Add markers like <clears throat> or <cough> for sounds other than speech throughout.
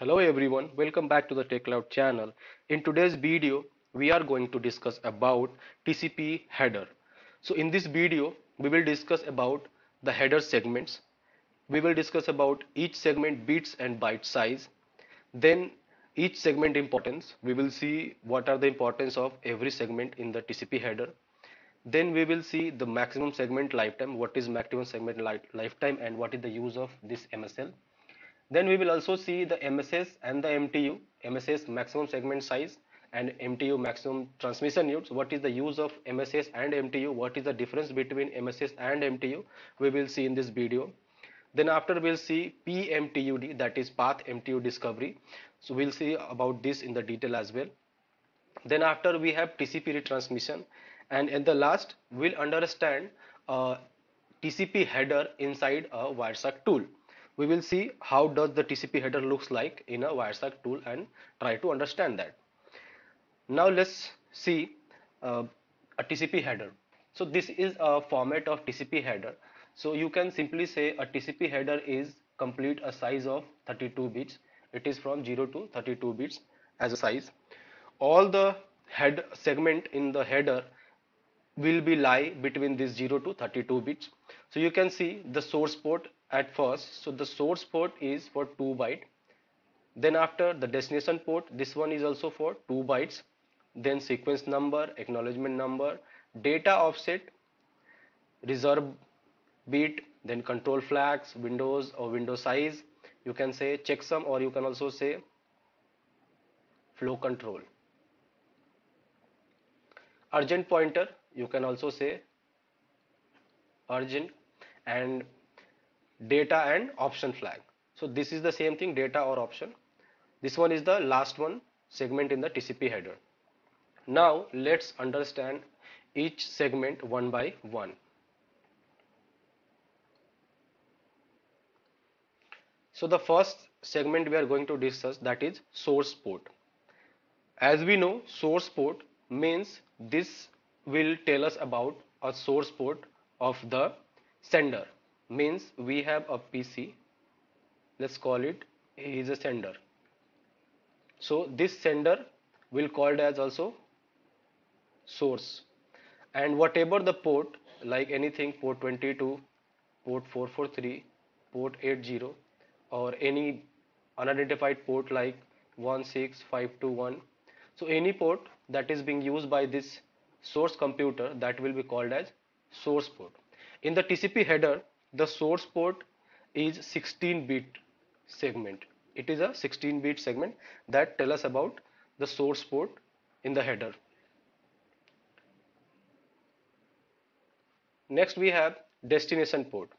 Hello everyone, welcome back to the TechClout channel. In today's video, we are going to discuss about TCP header. So in this video, we will discuss about the header segments. We will discuss about each segment bits and byte size. Then each segment importance. We will see what are the importance of every segment in the TCP header. Then we will see the maximum segment lifetime, what is maximum segment li lifetime and what is the use of this MSL then we will also see the MSS and the MTU, MSS maximum segment size and MTU maximum transmission units. What is the use of MSS and MTU? What is the difference between MSS and MTU? We will see in this video. Then after we'll see PMTUD that is path MTU discovery. So we'll see about this in the detail as well. Then after we have TCP retransmission and at the last we'll understand uh, TCP header inside a Wireshark tool we will see how does the TCP header looks like in a Wireshark tool and try to understand that. Now let's see uh, a TCP header. So this is a format of TCP header. So you can simply say a TCP header is complete a size of 32 bits. It is from 0 to 32 bits as a size. All the head segment in the header will be lie between this 0 to 32 bits. So you can see the source port at first. So the source port is for 2 byte. Then after the destination port this one is also for 2 bytes. Then sequence number acknowledgement number data offset reserve bit then control flags windows or window size. You can say checksum or you can also say flow control. Urgent pointer you can also say urgent and data and option flag. So this is the same thing data or option. This one is the last one segment in the TCP header. Now let's understand each segment one by one. So the first segment we are going to discuss that is source port. As we know source port means this will tell us about a source port of the sender means we have a PC let's call it he is a sender. So this sender will called as also source. And whatever the port like anything port 22 port 443 port 80 or any unidentified port like 16521 so any port that is being used by this source computer that will be called as source port in the TCP header the source port is 16 bit segment. It is a 16 bit segment that tell us about the source port in the header. Next we have destination port.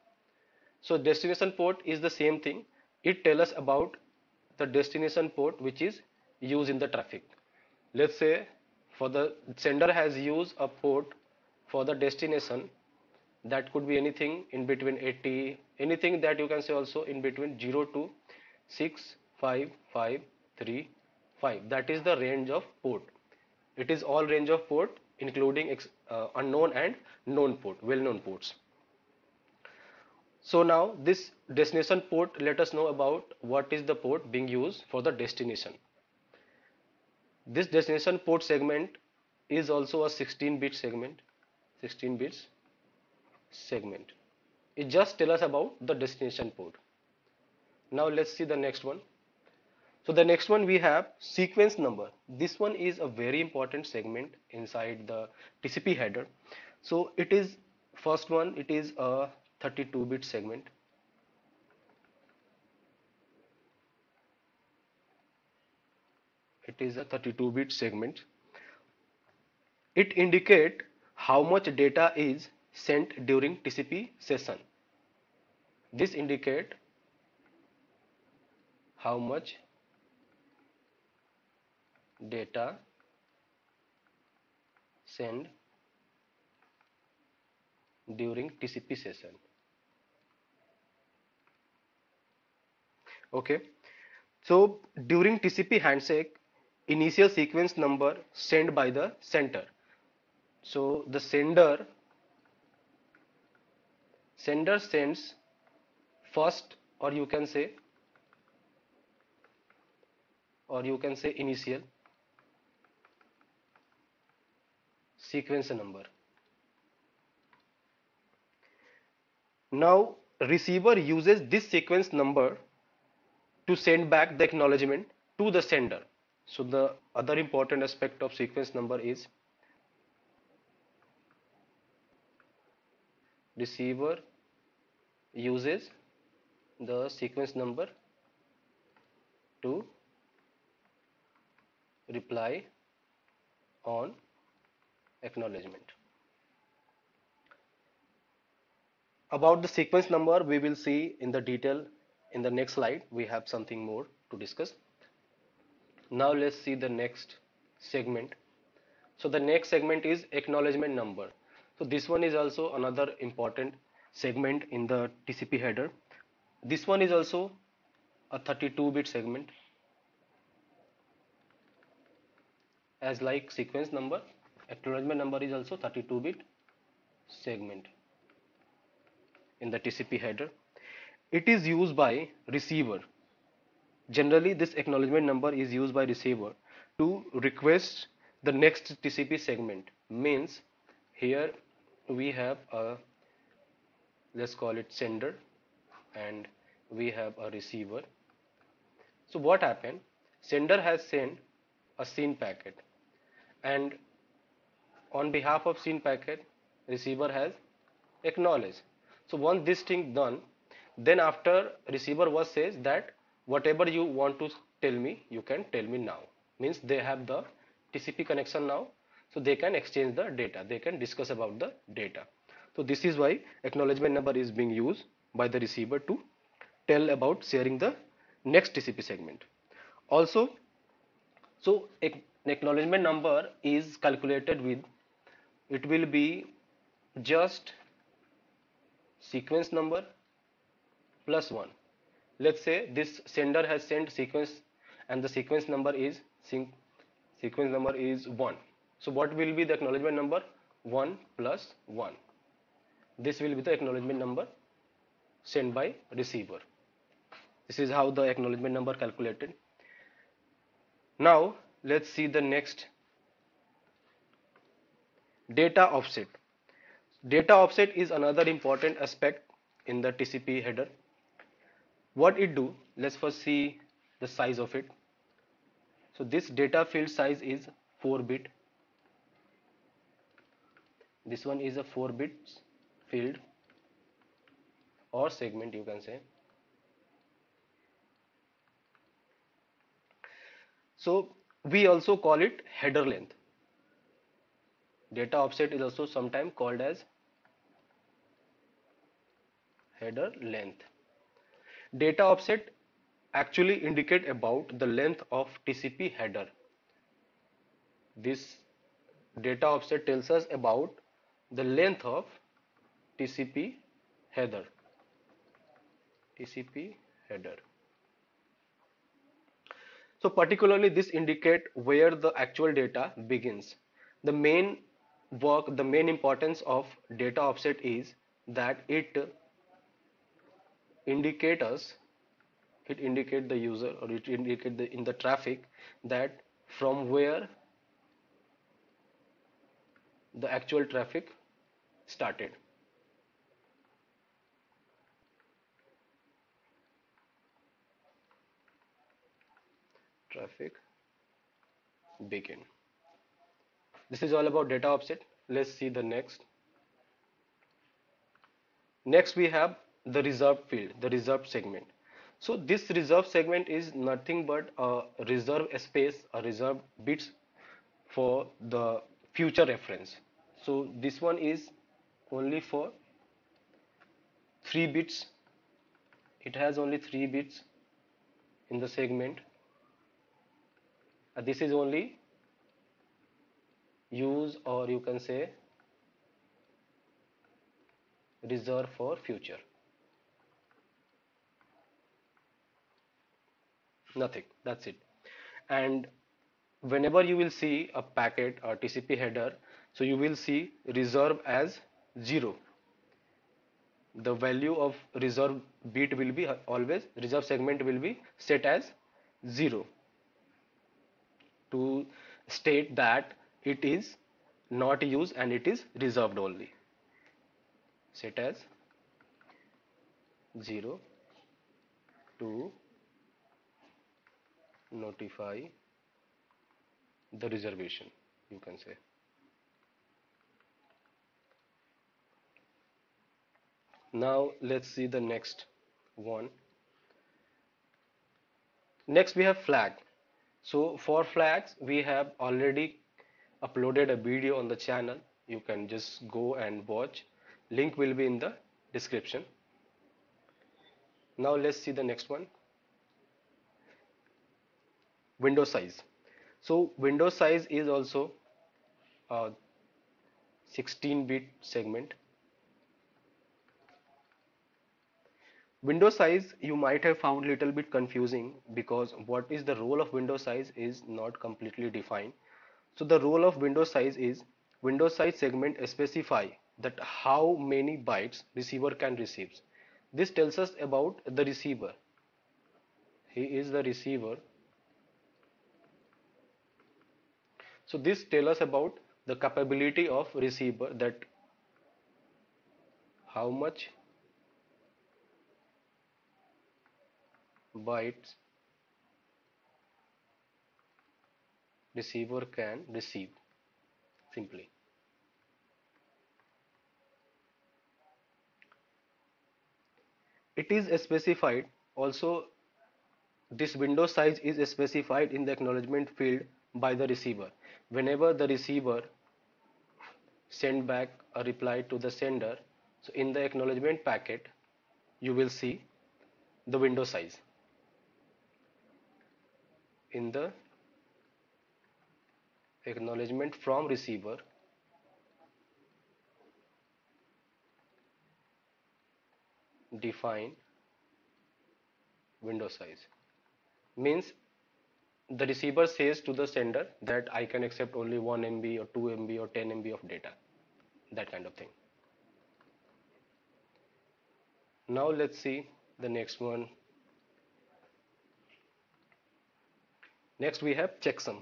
So destination port is the same thing. It tell us about the destination port which is used in the traffic. Let's say for the sender has used a port for the destination that could be anything in between 80 anything that you can say also in between 0 to 6 5 5 3 5 that is the range of port. It is all range of port including uh, unknown and known port well known ports. So now this destination port let us know about what is the port being used for the destination. This destination port segment is also a 16 bit segment 16 bits segment. It just tell us about the destination port. Now let's see the next one. So the next one we have sequence number. This one is a very important segment inside the TCP header. So it is first one it is a 32 bit segment. It is a 32 bit segment. It indicate how much data is sent during TCP session. This indicate how much data sent during TCP session. Okay. So during TCP handshake, initial sequence number sent by the sender. So the sender sender sends first or you can say or you can say initial sequence number. Now receiver uses this sequence number to send back the acknowledgement to the sender. So the other important aspect of sequence number is receiver uses the sequence number to reply on acknowledgement. About the sequence number we will see in the detail in the next slide we have something more to discuss. Now let's see the next segment. So the next segment is acknowledgement number. So this one is also another important segment in the TCP header. This one is also a 32 bit segment as like sequence number acknowledgement number is also 32 bit segment in the TCP header. It is used by receiver. Generally this acknowledgement number is used by receiver to request the next TCP segment means here we have a let's call it sender and we have a receiver. So what happened? Sender has sent a SYN packet and on behalf of SYN packet receiver has acknowledged. So once this thing done then after receiver was says that whatever you want to tell me you can tell me now. Means they have the TCP connection now so they can exchange the data. They can discuss about the data so this is why acknowledgement number is being used by the receiver to tell about sharing the next TCP segment. Also so acknowledgement number is calculated with it will be just sequence number plus 1 let's say this sender has sent sequence and the sequence number is sequence number is 1 so what will be the acknowledgement number? 1 plus 1 this will be the acknowledgement number sent by receiver. This is how the acknowledgement number calculated. Now let's see the next data offset. Data offset is another important aspect in the TCP header. What it do? Let's first see the size of it. So this data field size is 4 bit. This one is a 4 bits field or segment you can say. So we also call it header length. Data offset is also sometimes called as header length. Data offset actually indicate about the length of TCP header. This data offset tells us about the length of TCP header. TCP header. So particularly this indicate where the actual data begins. The main work the main importance of data offset is that it indicate us it indicate the user or it indicate the in the traffic that from where the actual traffic started traffic. Begin. This is all about data offset. Let's see the next. Next we have the reserved field the reserved segment. So this reserved segment is nothing but a reserved space a reserved bits for the future reference. So this one is only for 3 bits. It has only 3 bits in the segment uh, this is only use or you can say reserve for future. Nothing. That's it. And whenever you will see a packet or TCP header so you will see reserve as 0 the value of reserve bit will be always reserve segment will be set as 0 to state that it is not used and it is reserved only. Set as 0 to notify the reservation you can say. Now let's see the next one. Next we have flag so for flags we have already uploaded a video on the channel. You can just go and watch. Link will be in the description. Now let's see the next one. Window size. So window size is also a 16 bit segment window size you might have found little bit confusing because what is the role of window size is not completely defined. So the role of window size is window size segment specify that how many bytes receiver can receive. This tells us about the receiver. He is the receiver. So this tells us about the capability of receiver that how much bytes receiver can receive simply. It is specified also this window size is specified in the acknowledgement field by the receiver. Whenever the receiver send back a reply to the sender so in the acknowledgement packet you will see the window size in the acknowledgement from receiver. Define window size. Means the receiver says to the sender that I can accept only 1 MB or 2 MB or 10 MB of data. That kind of thing. Now let's see the next one next we have checksum.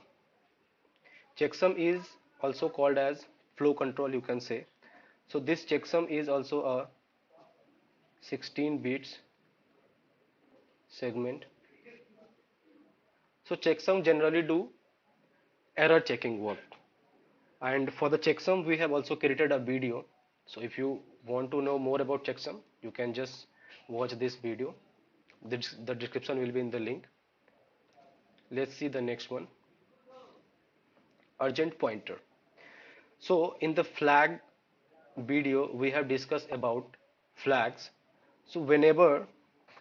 Checksum is also called as flow control you can say. So this checksum is also a 16 bits segment. So checksum generally do error checking work. And for the checksum we have also created a video. So if you want to know more about checksum you can just watch this video. The, the description will be in the link let's see the next one. Urgent pointer. So in the flag video we have discussed about flags. So whenever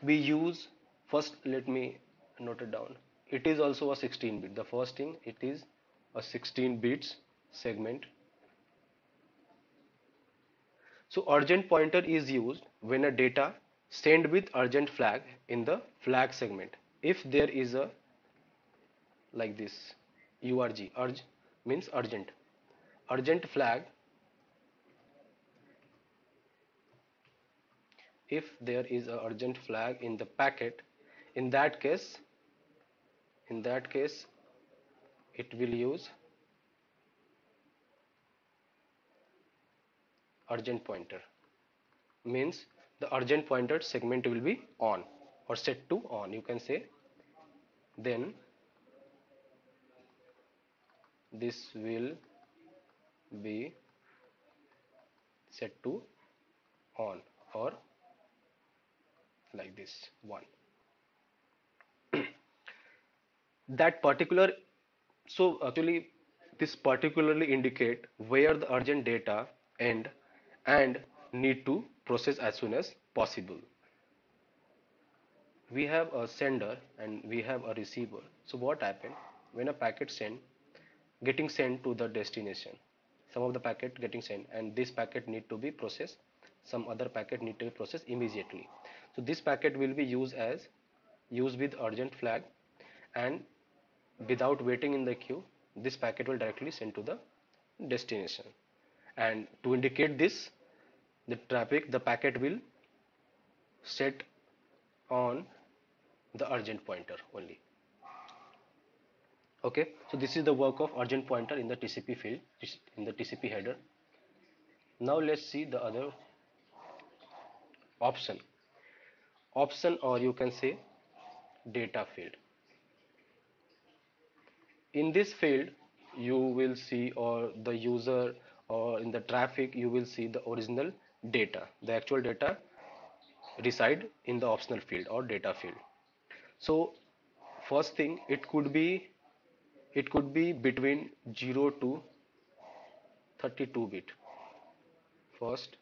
we use first let me note it down. It is also a 16 bit. The first thing it is a 16 bits segment. So urgent pointer is used when a data sent with urgent flag in the flag segment. If there is a like this. Urg urge means urgent. Urgent flag. If there is a urgent flag in the packet in that case in that case it will use urgent pointer. Means the urgent pointer segment will be on or set to on. You can say then this will be set to on or like this one. <clears throat> That particular so actually this particularly indicate where the urgent data end and need to process as soon as possible. We have a sender and we have a receiver. So what happened? When a packet sent getting sent to the destination. Some of the packet getting sent and this packet need to be processed. Some other packet need to be processed immediately. So this packet will be used as used with urgent flag and without waiting in the queue this packet will directly send to the destination. And to indicate this the traffic the packet will set on the urgent pointer only okay so this is the work of urgent pointer in the TCP field in the TCP header. Now let's see the other option. Option or you can say data field. In this field you will see or the user or in the traffic you will see the original data the actual data reside in the optional field or data field. So first thing it could be it could be between 0 to 32 bit. First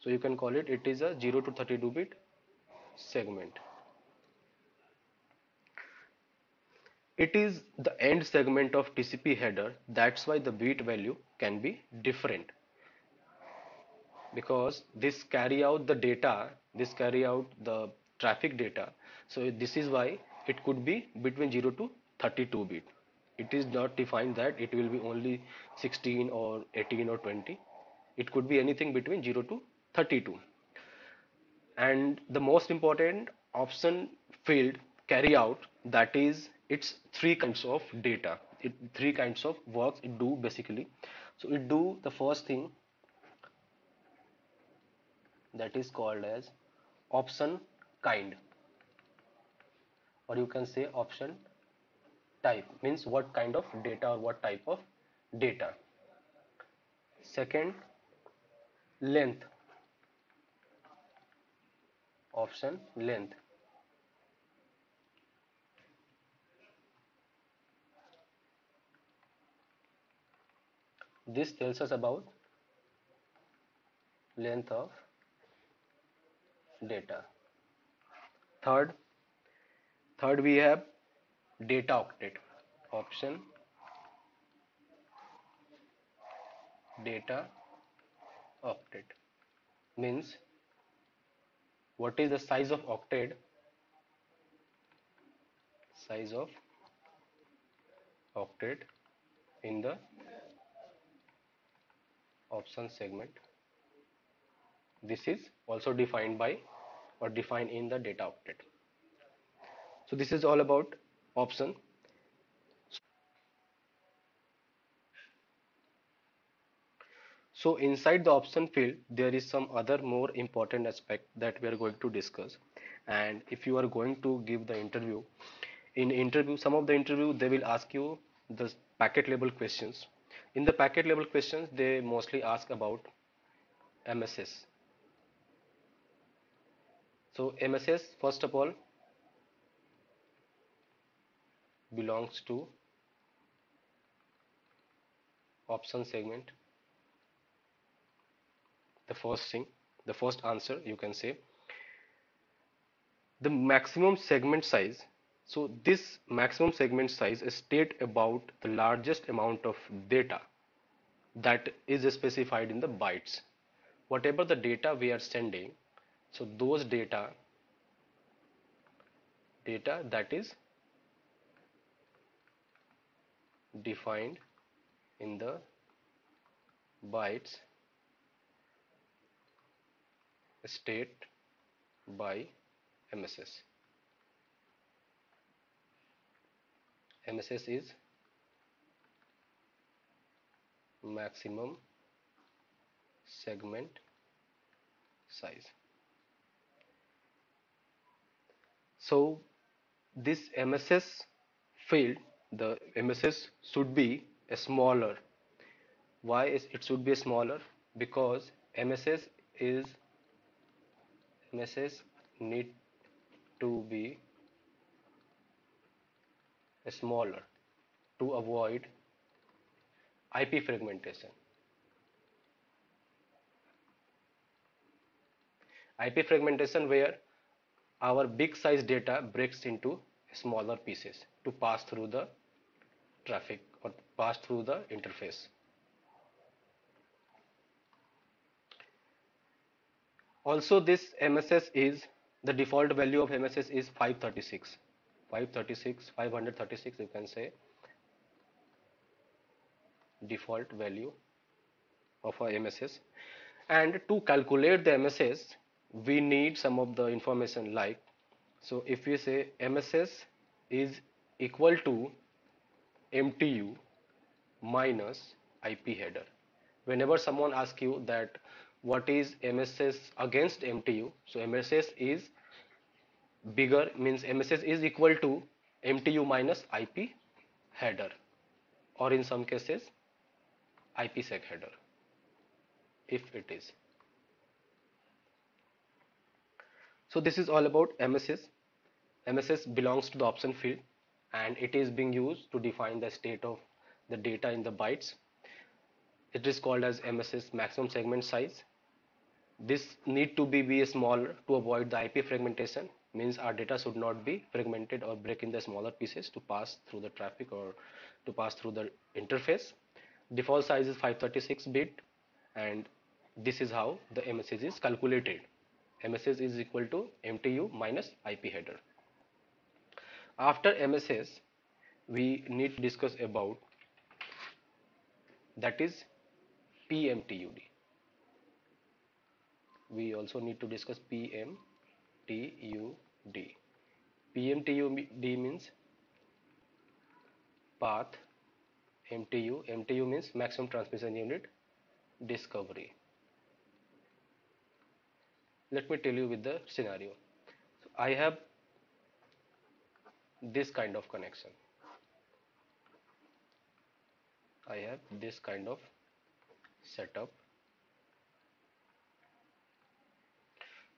so you can call it it is a 0 to 32 bit segment. It is the end segment of TCP header. That's why the bit value can be different. Because this carry out the data this carry out the traffic data. So this is why it could be between 0 to 32 bit. It is not defined that it will be only 16 or 18 or 20 it could be anything between 0 to 32 and the most important option field carry out that is it's three kinds of data. It three kinds of works it do basically. So it do the first thing that is called as option kind or you can say option type means what kind of data or what type of data. Second length. Option length. This tells us about length of data. Third third we have data octet option. Data octet means what is the size of octet? Size of octet in the option segment. This is also defined by or defined in the data octet so this is all about option. So inside the option field there is some other more important aspect that we are going to discuss. And if you are going to give the interview in interview some of the interview they will ask you the packet level questions. In the packet level questions they mostly ask about MSS so MSS first of all belongs to option segment. The first thing the first answer you can say. The maximum segment size. So this maximum segment size is state about the largest amount of data that is specified in the bytes. Whatever the data we are sending, so those data data that is defined in the bytes state by MSS. MSS is maximum segment size. So this MSS field, the MSS should be smaller. Why is it should be smaller? Because MSS is MSS need to be smaller to avoid IP fragmentation. IP fragmentation where our big size data breaks into smaller pieces to pass through the traffic or pass through the interface. Also this MSS is the default value of MSS is 536 536 536 you can say default value of a MSS and to calculate the MSS we need some of the information like so if we say MSS is equal to MTU minus IP header. Whenever someone asks you that what is MSS against MTU, so MSS is bigger means MSS is equal to MTU minus IP header or in some cases IPsec header if it is. So this is all about MSS. MSS belongs to the option field and it is being used to define the state of the data in the bytes. It is called as MSS maximum segment size. This need to be, be smaller to avoid the IP fragmentation means our data should not be fragmented or break in the smaller pieces to pass through the traffic or to pass through the interface. Default size is 536 bit and this is how the MSS is calculated. MSS is equal to MTU minus IP header. After MSS, we need to discuss about that is PMTUD. We also need to discuss PMTUD. PMTUD means path MTU. MTU means maximum transmission unit discovery let me tell you with the scenario so I have this kind of connection. I have this kind of setup.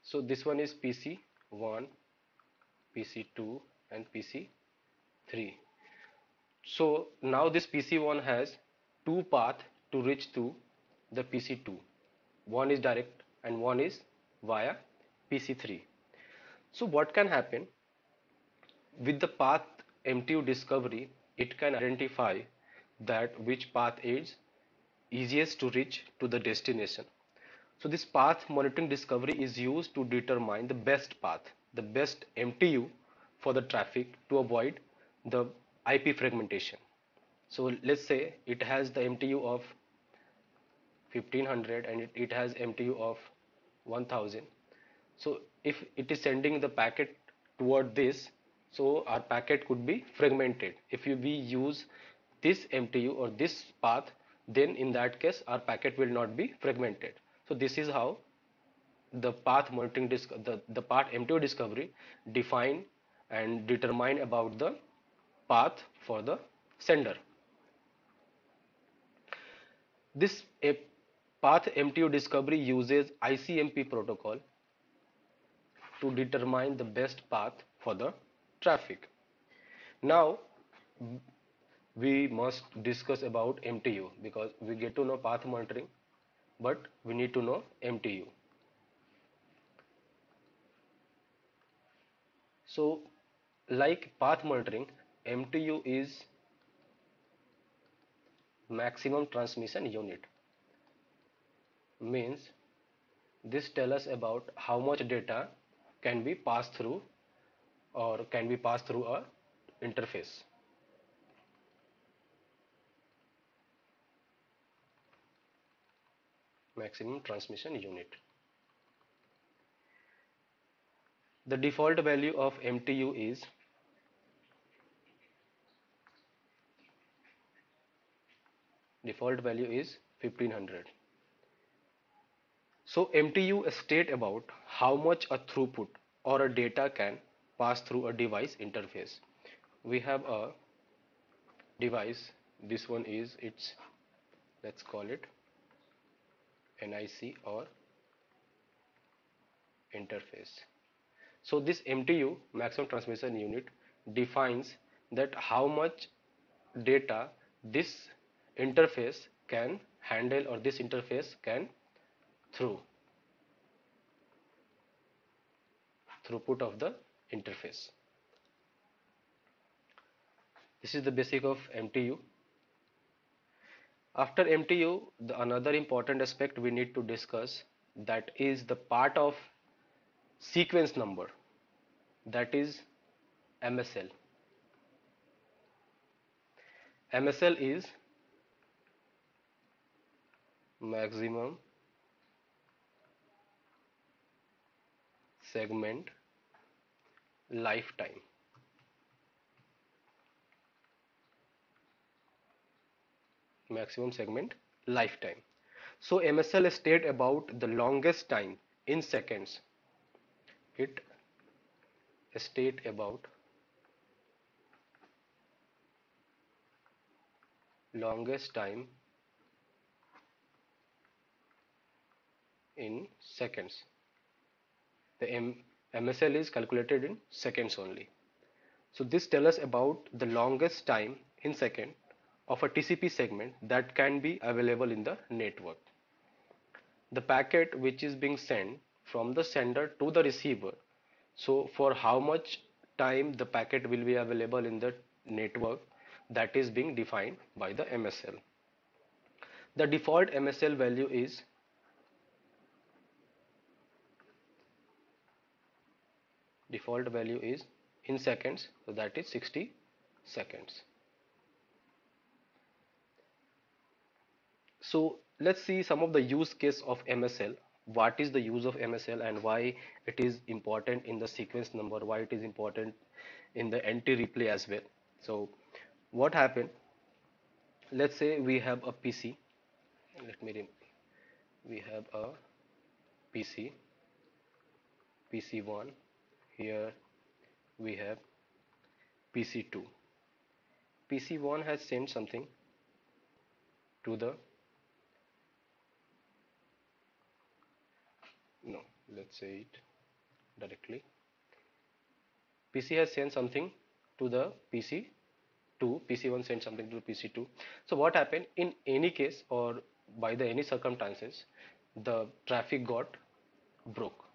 So this one is PC1 PC2 and PC3 so now this PC1 has two path to reach to the PC2 one is direct and one is via PC3. So what can happen with the path MTU discovery it can identify that which path is easiest to reach to the destination. So this path monitoring discovery is used to determine the best path, the best MTU for the traffic to avoid the IP fragmentation. So let's say it has the MTU of 1500 and it, has MTU of 1000 so if it is sending the packet toward this so our packet could be fragmented. If we use this MTU or this path then in that case our packet will not be fragmented. So this is how the path monitoring disk the, the path MTU discovery define and determine about the path for the sender. This Path MTU discovery uses ICMP protocol to determine the best path for the traffic. Now we must discuss about MTU because we get to know path monitoring but we need to know MTU. So like path monitoring MTU is maximum transmission unit means this tell us about how much data can be passed through or can be passed through a interface? Maximum transmission unit. The default value of MTU is default value is 1500 so MTU state about how much a throughput or a data can pass through a device interface. We have a device, this one is its, let's call it NIC or interface. So this MTU, maximum transmission unit, defines that how much data this interface can handle or this interface can through throughput of the interface. This is the basic of MTU. After MTU, the another important aspect we need to discuss that is the part of sequence number that is MSL. MSL is maximum segment lifetime. maximum segment lifetime. So MSL state about the longest time in seconds. It state about longest time in seconds. The M MSL is calculated in seconds only so this tells us about the longest time in second of a TCP segment that can be available in the network. The packet which is being sent from the sender to the receiver. So for how much time the packet will be available in the network that is being defined by the MSL. The default MSL value is default value is in seconds so that is 60 seconds. So let's see some of the use case of MSL what is the use of MSL and why it is important in the sequence number? Why it is important in the NT replay as well? So what happened? Let's say we have a PC let me we have a PC PC1 here we have PC2 PC1 has sent something to the no let's say it directly. PC has sent something to the PC2 PC1 sent something to PC2 so what happened? In any case or by the any circumstances the traffic got broke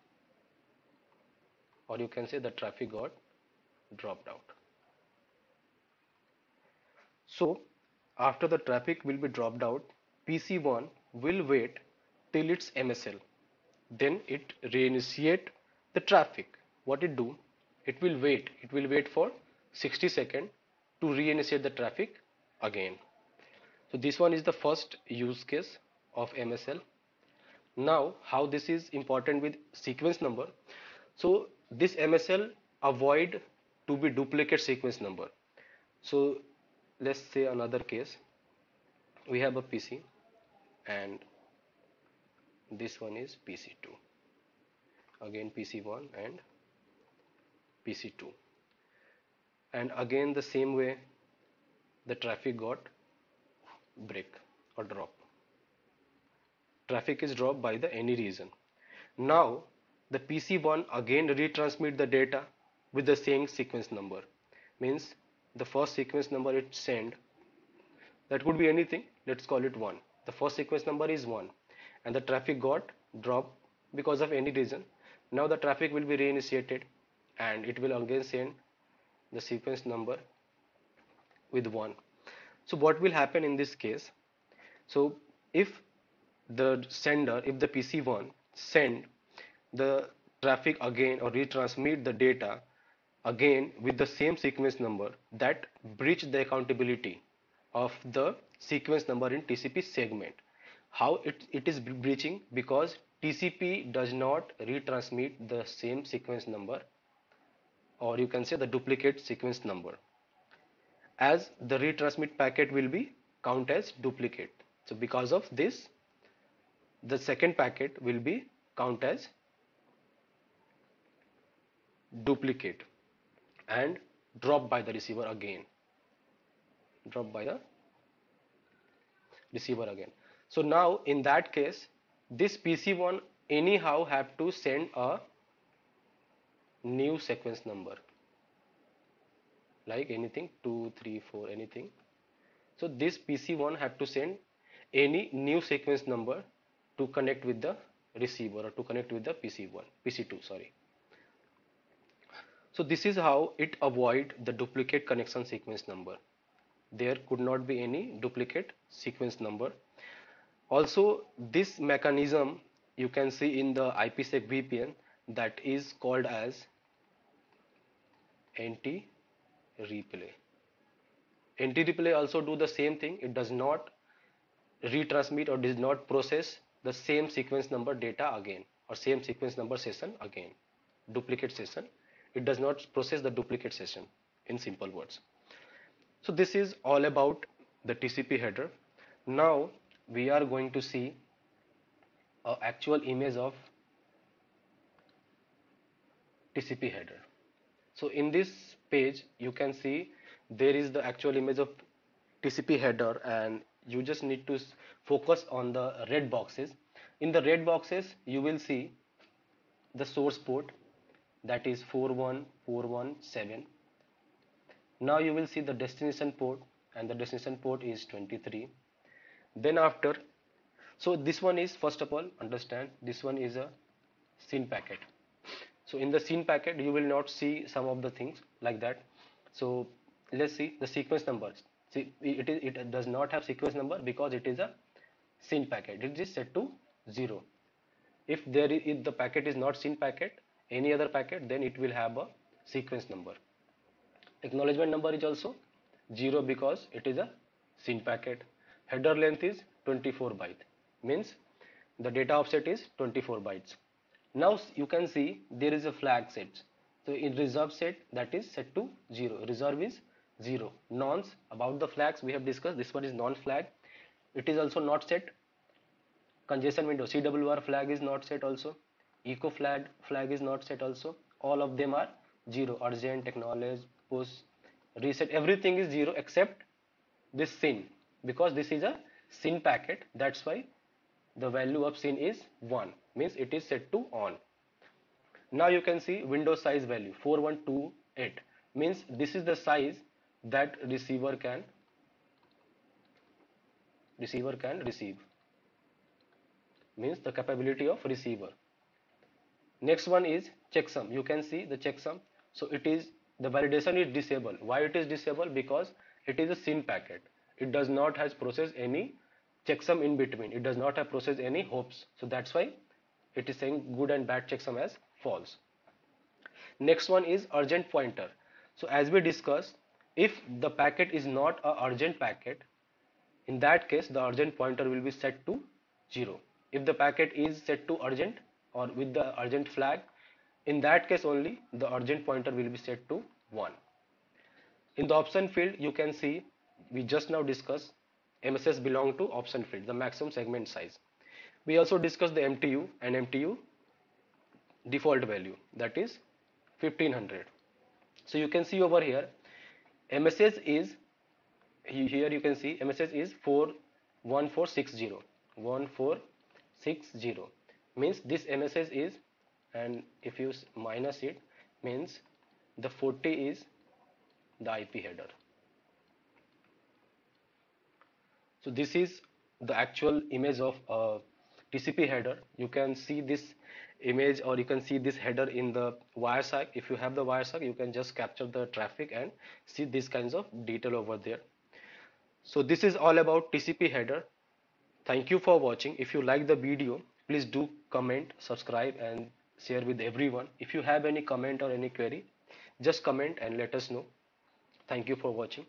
or you can say the traffic got dropped out. So after the traffic will be dropped out PC1 will wait till its MSL then it reinitiate the traffic. What it do? It will wait. It will wait for 60 seconds to reinitiate the traffic again. So this one is the first use case of MSL now how this is important with sequence number? So this MSL avoid to be duplicate sequence number. So let's say another case. We have a PC and this one is PC2 again PC1 and PC2 and again the same way the traffic got break or drop. Traffic is dropped by the any reason. Now the PC1 again retransmit the data with the same sequence number. Means the first sequence number it send that could be anything. Let's call it 1 the first sequence number is 1 and the traffic got dropped because of any reason. Now the traffic will be reinitiated and it will again send the sequence number with 1 so what will happen in this case? So if the sender if the PC1 send the traffic again or retransmit the data again with the same sequence number that breach the accountability of the sequence number in TCP segment. How it, it is breaching? Because TCP does not retransmit the same sequence number or you can say the duplicate sequence number as the retransmit packet will be count as duplicate. So because of this the second packet will be count as duplicate and drop by the receiver again. Drop by the receiver again. So now in that case this PC1 anyhow have to send a new sequence number. Like anything 2 3 4 anything. So this PC1 have to send any new sequence number to connect with the receiver or to connect with the PC1 PC2 sorry so this is how it avoid the duplicate connection sequence number. There could not be any duplicate sequence number. Also this mechanism you can see in the IPsec VPN that is called as NT replay. NT replay also do the same thing. It does not retransmit or does not process the same sequence number data again or same sequence number session again duplicate session it does not process the duplicate session in simple words. So this is all about the TCP header. Now we are going to see a actual image of TCP header. So in this page you can see there is the actual image of TCP header and you just need to focus on the red boxes. In the red boxes you will see the source port that is 41417 now you will see the destination port and the destination port is 23 then after so this one is first of all understand this one is a SYN packet. So in the SYN packet you will not see some of the things like that. So let's see the sequence numbers. See it is it does not have sequence number because it is a SYN packet. It is set to 0 if there is if the packet is not SYN packet any other packet then it will have a sequence number. Acknowledgement number is also 0 because it is a SYN packet. Header length is 24 byte. Means the data offset is 24 bytes. Now you can see there is a flag set. So in reserve set that is set to 0 reserve is 0 nonce about the flags we have discussed this one is non flag it is also not set. Congestion window CWR flag is not set also echo flag flag is not set also. All of them are 0 urgent acknowledge push reset. Everything is 0 except this SYN. Because this is a SYN packet. That's why the value of SYN is 1 means it is set to on. Now you can see window size value 4128 means this is the size that receiver can receiver can receive. Means the capability of receiver next one is checksum. You can see the checksum. So it is the validation is disabled. Why it is disabled? Because it is a SYN packet. It does not has process any checksum in between. It does not have process any hops so that's why it is saying good and bad checksum as false. Next one is urgent pointer. So as we discussed if the packet is not a urgent packet in that case the urgent pointer will be set to 0 if the packet is set to urgent or with the urgent flag. In that case only the urgent pointer will be set to 1 in the option field you can see we just now discussed MSS belong to option field the maximum segment size. We also discussed the MTU and MTU default value that is 1500 so you can see over here MSS is here you can see MSS is 41460 1460 means this MSS is and if you minus it means the 40 is the IP header. So this is the actual image of a TCP header. You can see this image or you can see this header in the Wireshark. If you have the Wireshark you can just capture the traffic and see these kinds of detail over there. So this is all about TCP header. Thank you for watching. If you like the video please do comment subscribe and share with everyone. If you have any comment or any query just comment and let us know. Thank you for watching